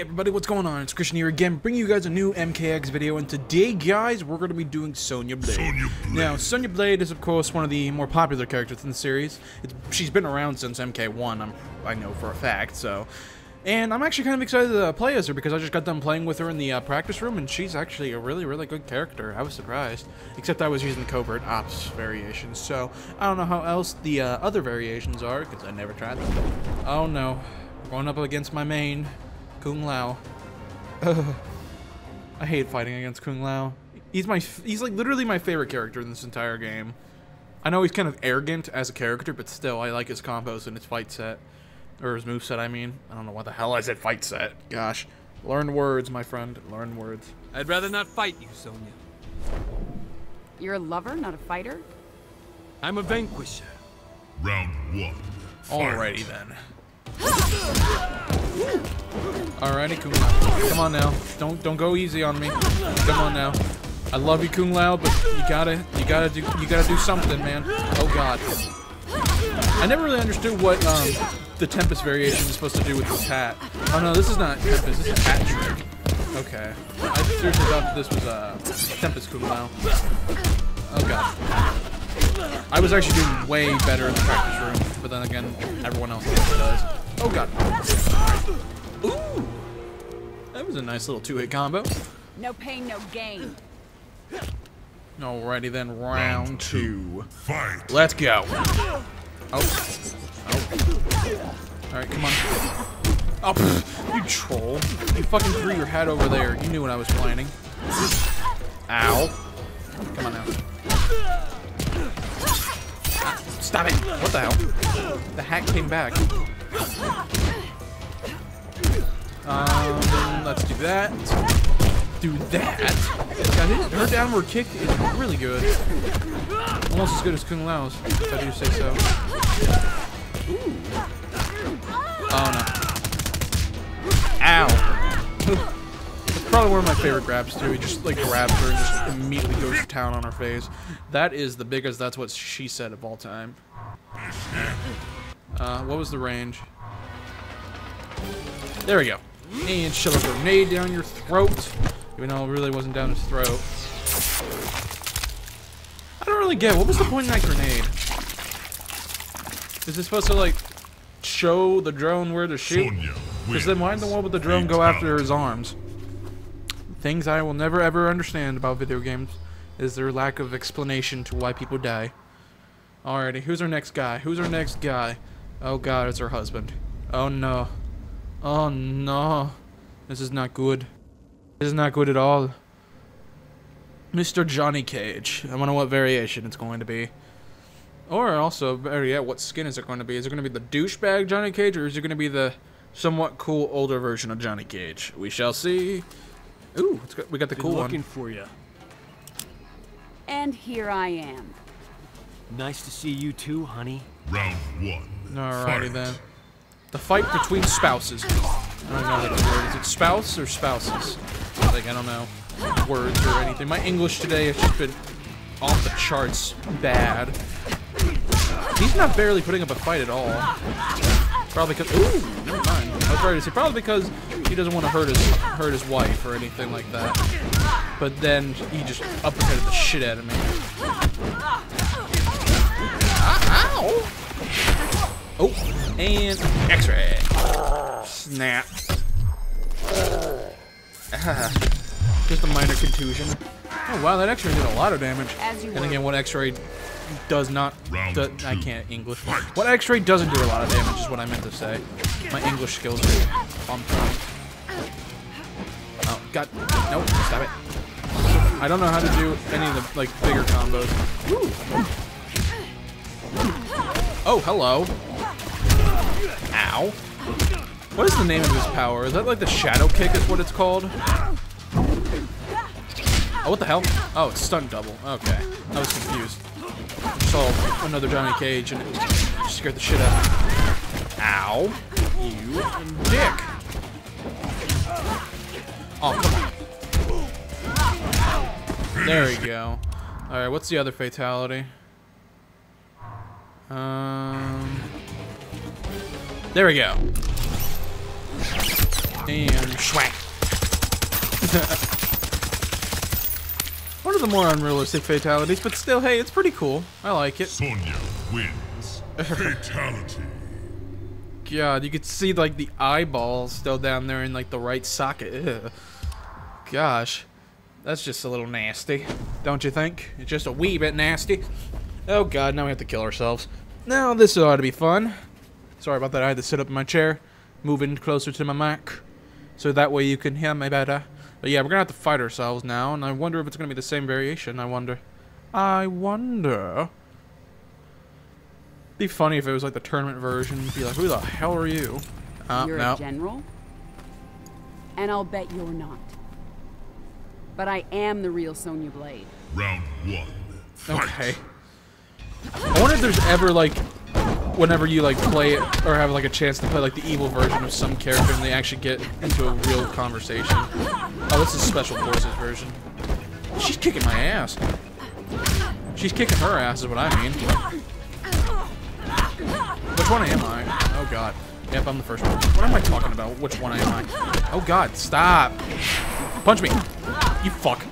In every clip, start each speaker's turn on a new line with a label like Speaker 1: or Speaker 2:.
Speaker 1: everybody, what's going on? It's Christian here again, bringing you guys a new MKX video, and today, guys, we're going to be doing Sonya Blade.
Speaker 2: Sonya Blade.
Speaker 1: Now, Sonya Blade is, of course, one of the more popular characters in the series. It's, she's been around since MK1, I'm, I know for a fact, so... And I'm actually kind of excited to play as her because I just got done playing with her in the uh, practice room, and she's actually a really, really good character. I was surprised. Except I was using the covert ops variations, so I don't know how else the uh, other variations are because I never tried them. Oh no, going up against my main, Kung Lao. Ugh. I hate fighting against Kung Lao. He's my, he's like literally my favorite character in this entire game. I know he's kind of arrogant as a character, but still, I like his combos and his fight set. Or his move set, I mean. I don't know what the hell I said fight set. Gosh. Learn words, my friend. Learn words.
Speaker 3: I'd rather not fight you, Sonya.
Speaker 4: You're a lover, not a fighter?
Speaker 3: I'm a vanquisher.
Speaker 2: Round one.
Speaker 1: Alrighty then. Alrighty, Kung Lao. Come on now. Don't don't go easy on me. Come on now. I love you, Kung Lao, but you gotta you gotta do you gotta do something, man. Oh god. I never really understood what um, the Tempest variation is supposed to do with this hat. Oh no, this is not Tempest, this is hat trick. Okay. I seriously thought this was uh, Tempest Kung Lao. Oh god. I was actually doing way better in the practice room, but then again, everyone else does. Oh god. Ooh! That was a nice little two-hit combo.
Speaker 4: No pain, no gain.
Speaker 1: Alrighty then, round two.
Speaker 2: Fight.
Speaker 1: Let's go. Oh. Oh. Alright, come on. Oh, pff, you troll. You fucking threw your hat over there. You knew what I was planning. Ow. Come on now. Ah, stop it. What the hell? The hat came back. Um, let's do that. Do that. God, her downward kick is really good. Almost as good as Kung Lao's, if I do say so. Oh no. Ow. That's probably one of my favorite grabs too. He just like grabs her and just immediately goes to town on her face. That is the biggest that's what she said of all time. Uh, what was the range? There we go. And shove a grenade down your throat. Even though it really wasn't down his throat. I don't really get what was the point of that grenade? Is it supposed to like show the drone where to shoot? Because then why did the one with the drone go after his arms? Things I will never ever understand about video games is their lack of explanation to why people die. Alrighty, who's our next guy? Who's our next guy? Oh god, it's her husband. Oh no. Oh no. This is not good. This is not good at all. Mr. Johnny Cage. I wonder what variation it's going to be. Or also, better yet, what skin is it going to be? Is it going to be the douchebag Johnny Cage, or is it going to be the somewhat cool older version of Johnny Cage? We shall see. Ooh, it's got, we got the
Speaker 3: Been
Speaker 1: cool
Speaker 3: looking
Speaker 1: one.
Speaker 3: for you.
Speaker 4: And here I am.
Speaker 3: Nice to see you too, honey.
Speaker 2: Round one.
Speaker 1: Alrighty then. The fight between spouses. I don't know how word. Is it spouse or spouses? Like, I don't know words or anything. My English today has just been off the charts bad. He's not barely putting up a fight at all. Probably because ooh, never mind. I was ready to say probably because he doesn't want to hurt his hurt his wife or anything like that. But then he just uppercutted the shit out of me. Ah, ow! Oh, and X-ray. Snap. Ah, just a minor contusion. Oh wow, that X-ray did a lot of damage.
Speaker 4: As you
Speaker 1: And again, what X-ray does not. Do, I can't English. What X-ray doesn't do a lot of damage is what I meant to say. My English skills are on point. Oh God! Nope! Stop it. I don't know how to do any of the like bigger combos. Oh, hello. Ow. What is the name of his power? Is that like the shadow kick is what it's called? Oh, what the hell? Oh, it's stunt double. Okay. I was confused. Saw another Johnny Cage and it scared the shit out of me. Ow. You dick. Oh, come on. There we go. Alright, what's the other fatality? Um... There we go. And schwack. One of the more unrealistic fatalities, but still, hey, it's pretty cool. I like it.
Speaker 2: Sonya wins. Fatality.
Speaker 1: God, you could see like the eyeballs still down there in like the right socket. Ugh. Gosh, that's just a little nasty, don't you think? It's just a wee bit nasty. Oh God, now we have to kill ourselves. Now this ought to be fun. Sorry about that. I had to sit up in my chair, moving closer to my mic, so that way you can hear me better. But yeah, we're gonna have to fight ourselves now, and I wonder if it's gonna be the same variation. I wonder. I wonder. Be funny if it was like the tournament version. Be like, who the hell are you? Uh,
Speaker 4: You're
Speaker 1: no.
Speaker 4: a general? And I'll bet you're not. But I am the real Sonya Blade.
Speaker 2: Round one. Fight.
Speaker 1: Okay. I wonder if there's ever like, whenever you like play it or have like a chance to play like the evil version of some character and they actually get into a real conversation. Oh, this is Special Forces version. She's kicking my ass. She's kicking her ass is what I mean. Which one am I? Oh god. Yep, I'm the first one. What am I talking about? Which one am I? Oh god, stop. Punch me. You fuck.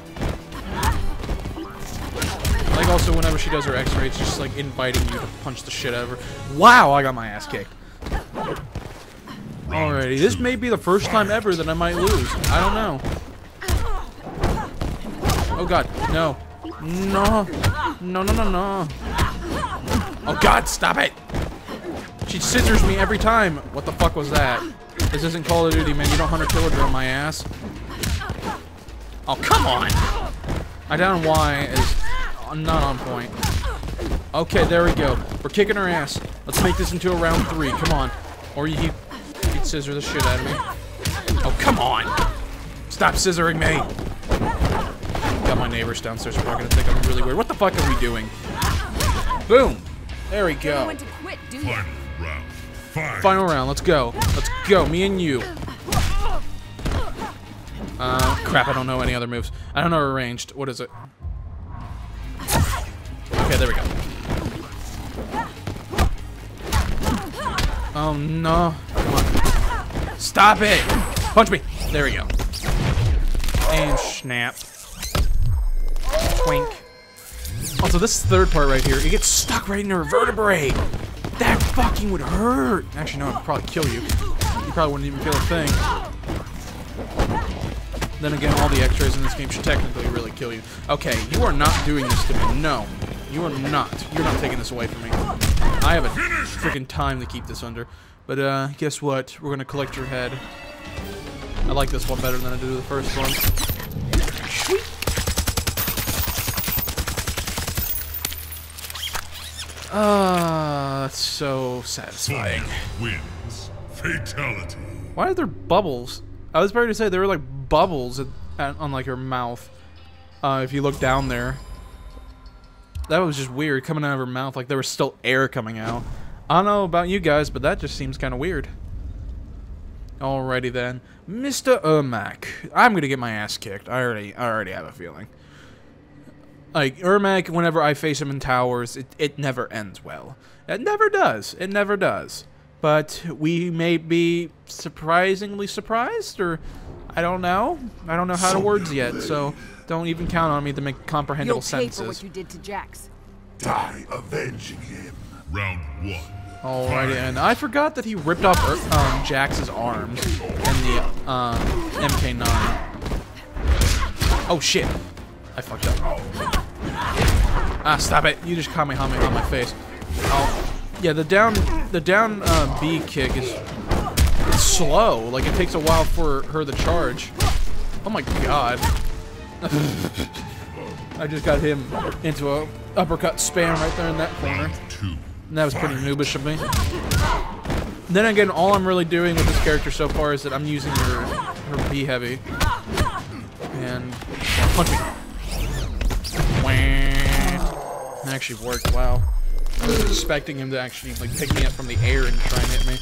Speaker 1: Like also whenever she does her x-ray, it's just like inviting you to punch the shit out of her. Wow, I got my ass kicked. Alrighty, this may be the first time ever that I might lose. I don't know. Oh god, no. No. No, no, no, no. Oh god, stop it! She scissors me every time. What the fuck was that? This isn't Call of Duty, man. You don't hunter killer on my ass. Oh, come on! I down Y is not on point. Okay, there we go. We're kicking her ass. Let's make this into a round three. Come on. Or you he'd scissor the shit out of me. Oh, come on! Stop scissoring me! Got my neighbors downstairs. We're probably gonna think I'm really weird. What the fuck are we doing? Boom! There we
Speaker 4: You
Speaker 1: go.
Speaker 4: want to quit, do you?
Speaker 2: Final round. Fight.
Speaker 1: Final round. Let's go. Let's go. Me and you. Uh, crap. I don't know any other moves. I don't know her ranged. What is it? Okay, there we go. Oh no! Stop it! Punch me. There we go. And snap. Twink. Also, this third part right here, it gets stuck right in her vertebrae. That fucking would hurt. Actually, no, it'd probably kill you. You probably wouldn't even feel a thing. Then again, all the x-rays in this game should technically really kill you. Okay, you are not doing this to me. No. You are not. You're not taking this away from me. I have a freaking time to keep this under. But, uh, guess what? We're gonna collect your head. I like this one better than I do the first one. Ah, that's so satisfying.
Speaker 2: Wins. Fatality.
Speaker 1: Why are there bubbles? I was about to say there were like bubbles at, at, on like her mouth. Uh, if you look down there, that was just weird coming out of her mouth. Like there was still air coming out. I don't know about you guys, but that just seems kind of weird. Alrighty then, Mr. Ermac. I'm gonna get my ass kicked. I already, I already have a feeling. Like Ermac, whenever I face him in towers, it, it never ends well. It never does. It never does. But we may be surprisingly surprised, or I don't know. I don't know how to words yet, so don't even count on me to make comprehensible
Speaker 4: You'll
Speaker 1: comprehensible
Speaker 4: pay for what you did to Jax.
Speaker 2: Die avenging him. Round one.
Speaker 1: Alrighty, and I forgot that he ripped off Er- um, Jax's arms in the um, MK9. Oh shit! I fucked up. Ah, stop it! You just caught me on my, on my face. Oh, yeah, the down the down uh, B kick is it's slow. Like it takes a while for her to charge. Oh my god! I just got him into a uppercut spam right there in that corner. And that was pretty noobish of me. Then again, all I'm really doing with this character so far is that I'm using her her B heavy. And. Wah. Actually worked, wow. I was expecting him to actually like pick me up from the air and try and hit me.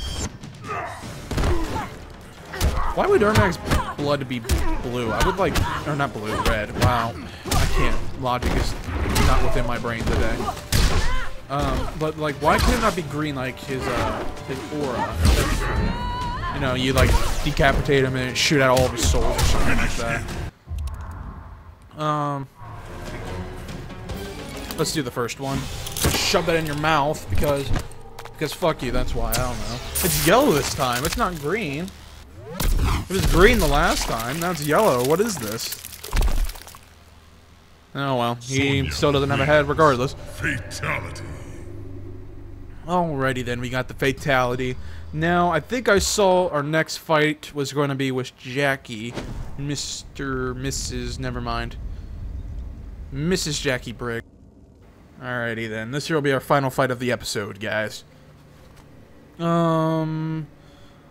Speaker 1: Why would Ermac's blood to be blue? I would like, or not blue, red. Wow. I can't. Logic is not within my brain today. Um, but like, why could it not be green like his uh his aura? You know, you like decapitate him and shoot out all of his souls or something like that. Um, let's do the first one. Shove that in your mouth because because fuck you. That's why I don't know. It's yellow this time. It's not green. It was green the last time. Now it's yellow. What is this? Oh well, he still doesn't have a head regardless.
Speaker 2: Fatality.
Speaker 1: Alrighty then, we got the fatality. Now, I think I saw our next fight was going to be with Jackie. Mr. Mrs. Never mind. Mrs. Jacqui Briggs. Alrighty then, this here will be our final fight of the episode, guys. Um...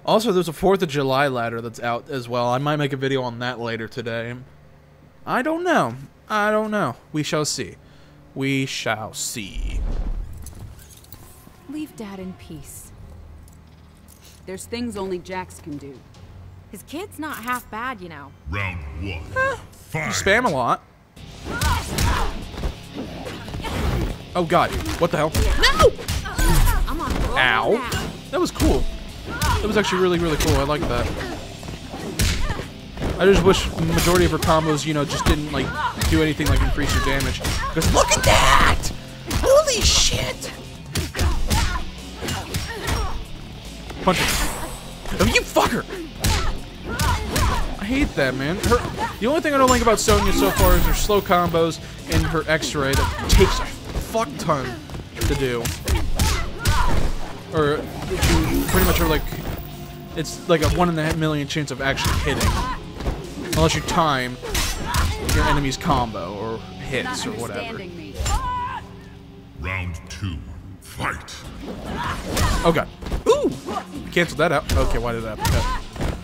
Speaker 1: Also, there's a 4th of July ladder that's out as well. I might make a video on that later today. I don't know. I don't know. We shall see. We shall see.
Speaker 4: Leave Dad in peace. There's things only Jax can do.
Speaker 5: His kid's not half bad, you know.
Speaker 2: Round one.
Speaker 1: You
Speaker 2: Fight.
Speaker 1: spam a lot. Oh god, what the hell? No!
Speaker 5: I'm on
Speaker 1: Ow. That was cool. That was actually really, really cool. I like that. I just wish majority of her combos, you know, just didn't, like, do anything like increase your damage. Because look at that! Holy shit! Punch her. Oh, you fucker! I hate that, man. Her, the only thing I don't like about Sonya so far is her slow combos and her X-ray that takes a fuck ton to do. Or pretty much her, like it's like a one in a million chance of actually hitting. Unless you time your enemy's combo or hits or whatever.
Speaker 4: Me.
Speaker 2: Round two. Fight.
Speaker 1: Oh god. Ooh! Cancel that out. Okay, why did that happen?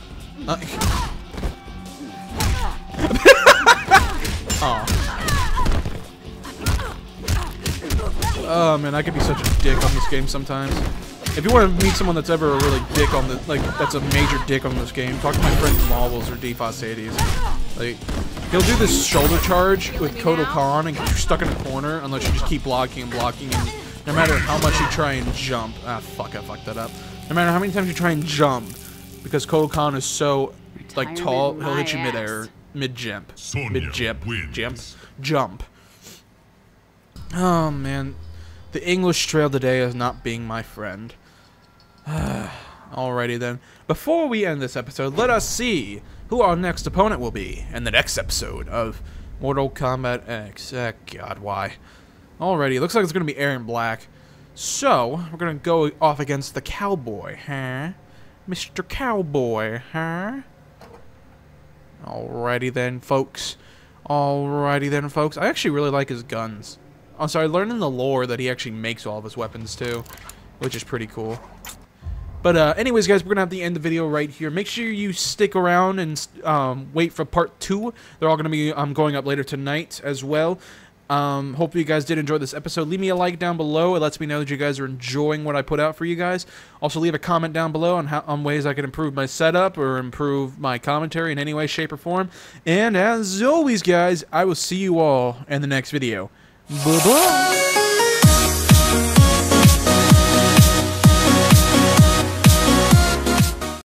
Speaker 1: Uh, Aw. Oh man, I could be such a dick on this game sometimes. If you want to meet someone that's ever a really dick on the like that's a major dick on this game, talk to my friend Marbles or Defosades. Like he'll do this shoulder charge with Kotal Khan and get you stuck in a corner unless you just keep blocking and blocking and no matter how much you try and jump. Ah fuck, I fucked that up. No matter how many times you try and jump, because Kotal Khan is so like tall, he'll hit you
Speaker 4: my
Speaker 1: midair, mid jump, mid jump,
Speaker 2: wins.
Speaker 1: jump, jump. Oh man, the English trail today is not being my friend. Alrighty then. Before we end this episode, let us see who our next opponent will be in the next episode of Mortal Kombat X. Ah, God, why? Alrighty, looks like it's gonna be Erron Black. So, we're gonna go off against the Cowboy, huh? Mr. Cowboy, huh? Alrighty then, folks. Alrighty then, folks. I actually really like his guns. I'm sorry, learning the lore that he actually makes all of his weapons too, which is pretty cool. But uh, anyways, guys, we're gonna have the end of the video right here. Make sure you stick around and um, wait for part two. They're all gonna be um, going up later tonight as well. Um, you guys did enjoy this episode. Leave me a like down below. It lets me know that you guys are enjoying what I put out for you guys. Also, leave a comment down below on how on ways I can improve my setup or improve my commentary in any way, shape, or form. And as always, guys, I will see you all in the next video. Bye bye.